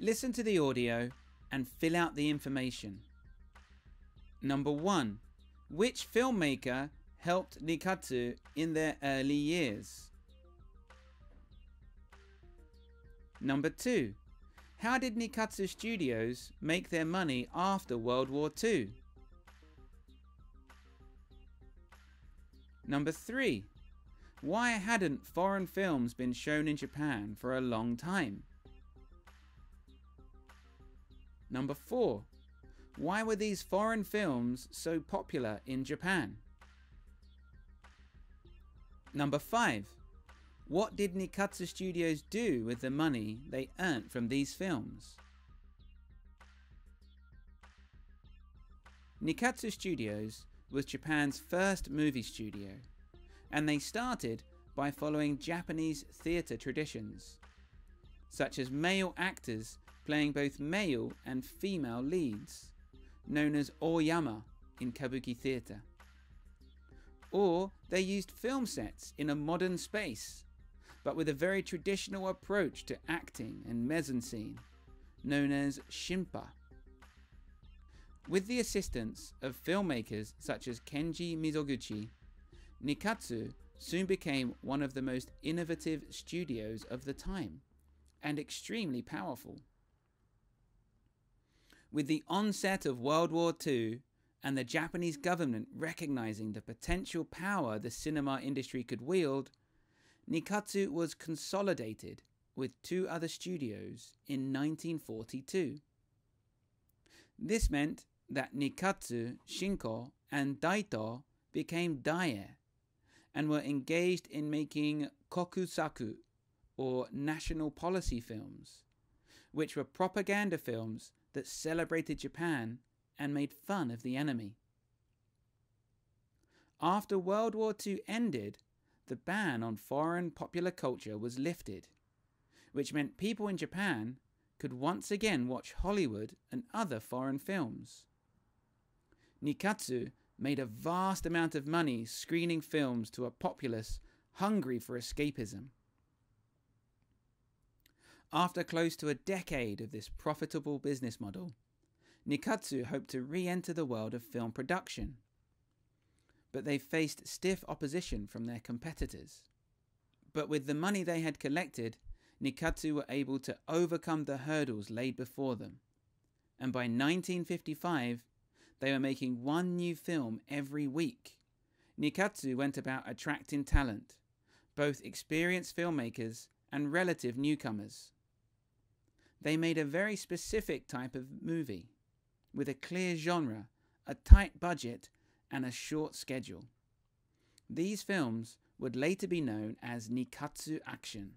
Listen to the audio and fill out the information. Number 1. Which filmmaker helped Nikkatsu in their early years? Number 2. How did Nikkatsu Studios make their money after World War II? Number 3. Why hadn't foreign films been shown in Japan for a long time? Number 4. Why were these foreign films so popular in Japan? Number 5. What did Nikkatsu Studios do with the money they earned from these films? Nikkatsu Studios was Japan's first movie studio, and they started by following Japanese theatre traditions, such as male actors playing both male and female leads, known as oyama in kabuki theatre. Or they used film sets in a modern space, but with a very traditional approach to acting and mise-en-scene, known as shinpa. With the assistance of filmmakers such as Kenji Mizoguchi, Nikkatsu soon became one of the most innovative studios of the time and extremely powerful. With the onset of World War II and the Japanese government recognizing the potential power the cinema industry could wield, Nikkatsu was consolidated with two other studios in 1942. This meant that Nikkatsu, Shinko, and Daito became Daiei and were engaged in making kokusaku, or national policy films, which were propaganda films that celebrated Japan and made fun of the enemy. After World War II ended, the ban on foreign popular culture was lifted, which meant people in Japan could once again watch Hollywood and other foreign films. Nikkatsu made a vast amount of money screening films to a populace hungry for escapism. After close to a decade of this profitable business model, Nikkatsu hoped to re enter the world of film production. But they faced stiff opposition from their competitors. But with the money they had collected, Nikkatsu were able to overcome the hurdles laid before them. And by 1955, they were making one new film every week. Nikkatsu went about attracting talent, both experienced filmmakers and relative newcomers. They made a very specific type of movie with a clear genre, a tight budget, and a short schedule. These films would later be known as Nikkatsu action.